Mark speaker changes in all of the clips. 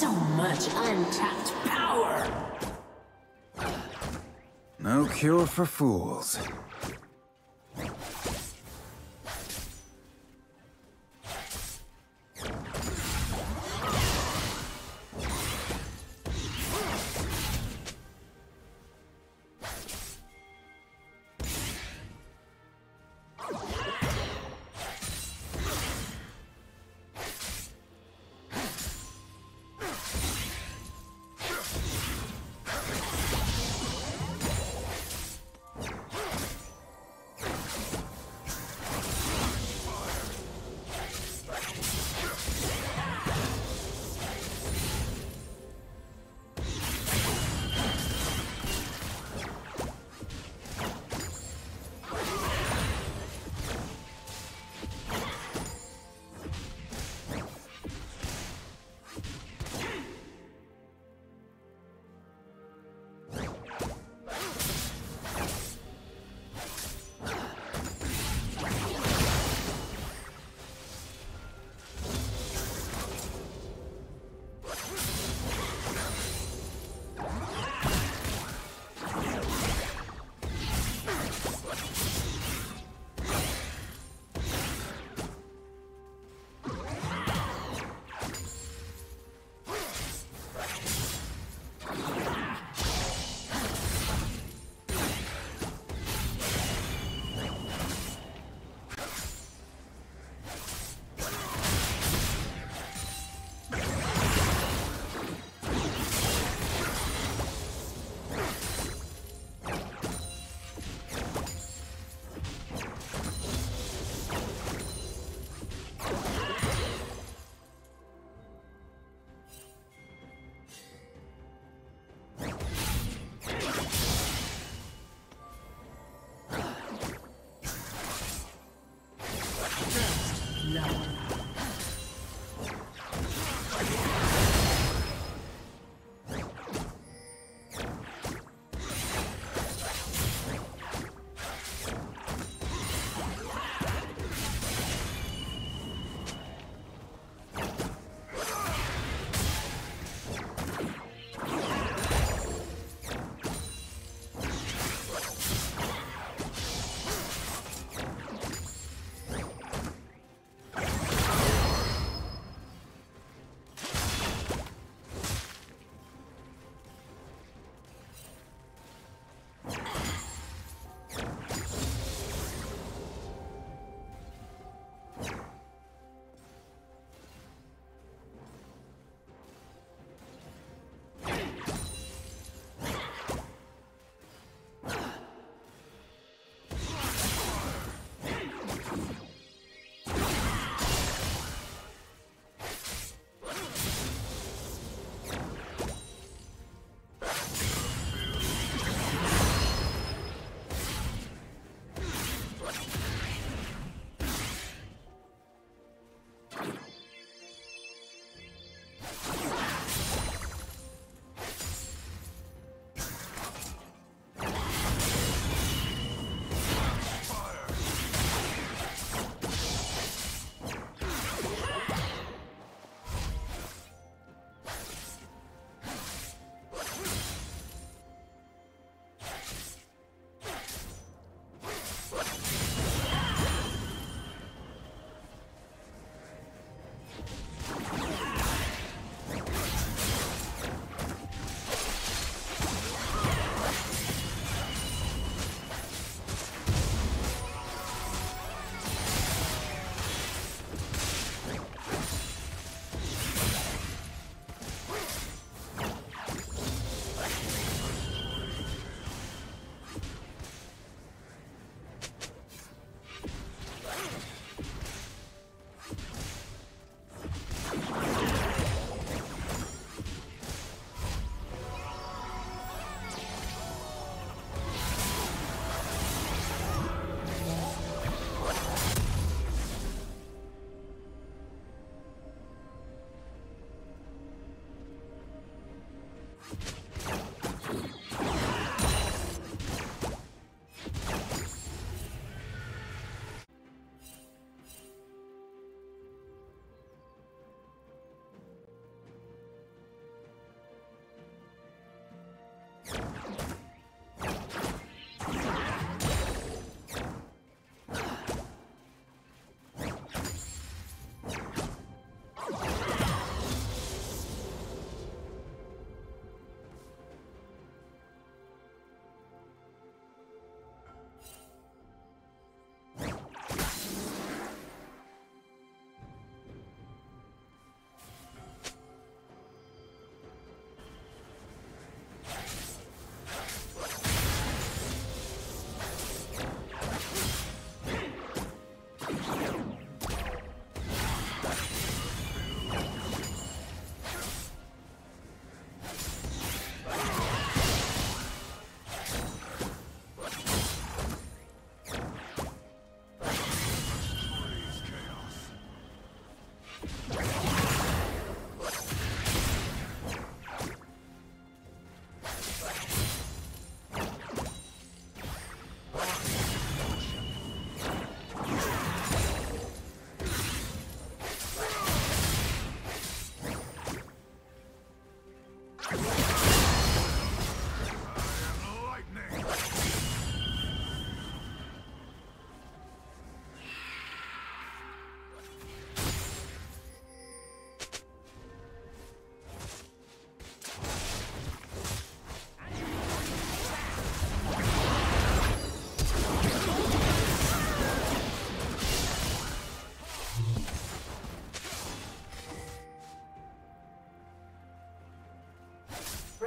Speaker 1: So much untapped power!
Speaker 2: No cure for fools.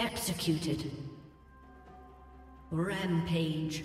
Speaker 3: Executed. Rampage.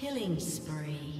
Speaker 3: Killing spree.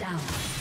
Speaker 4: Down.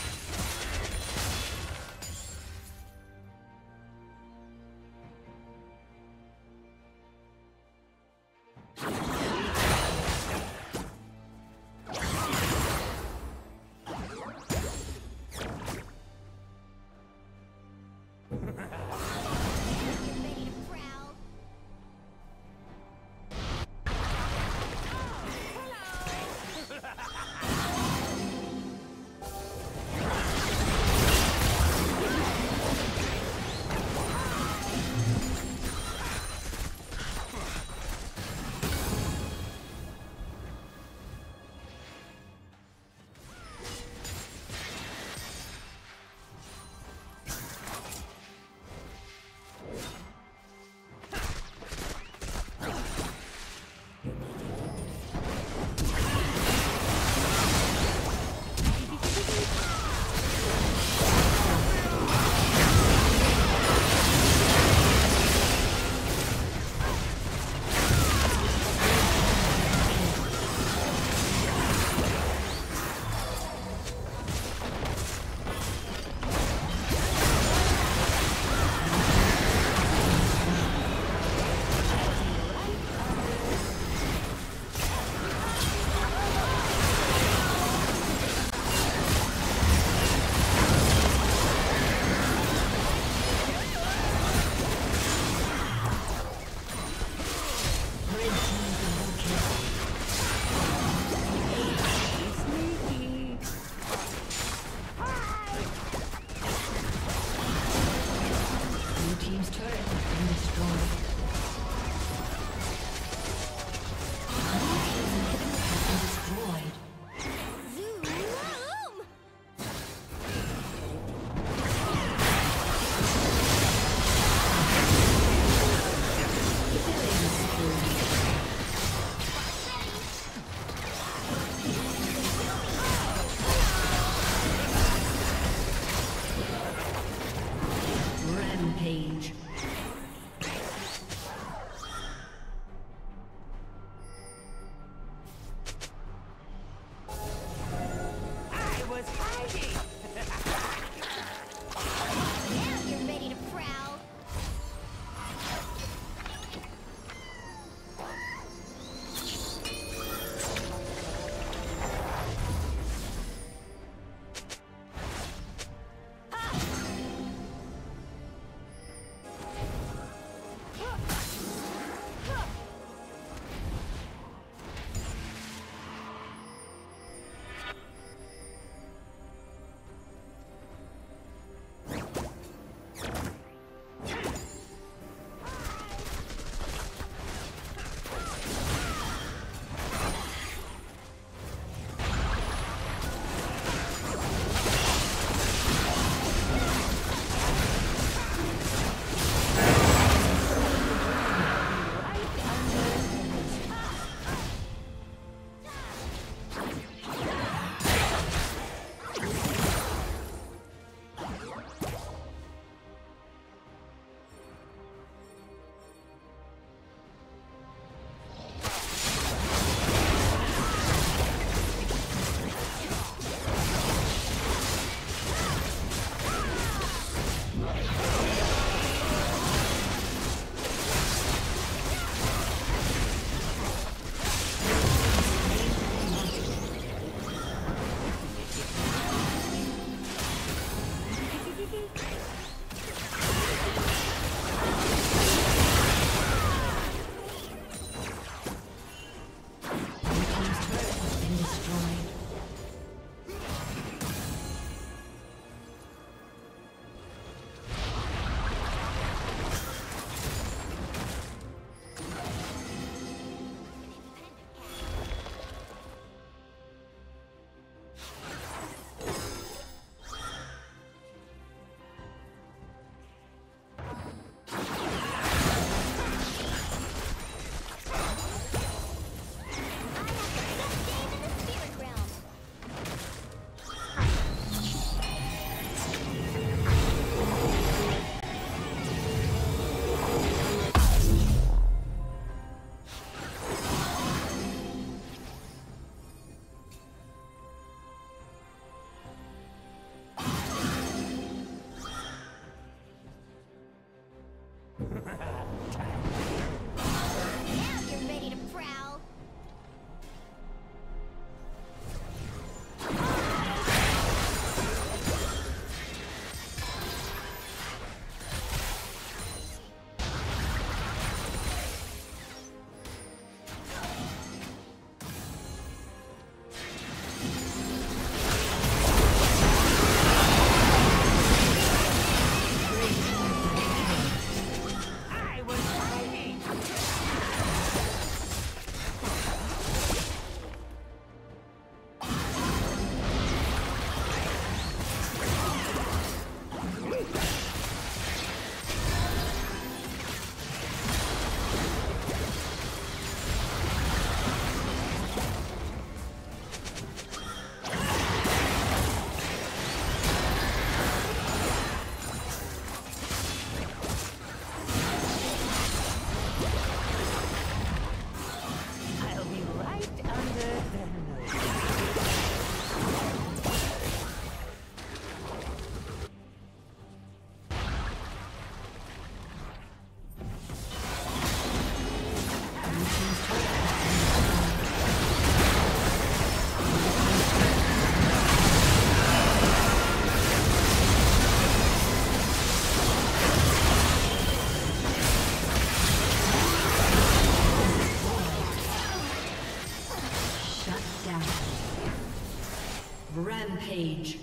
Speaker 3: Rampage.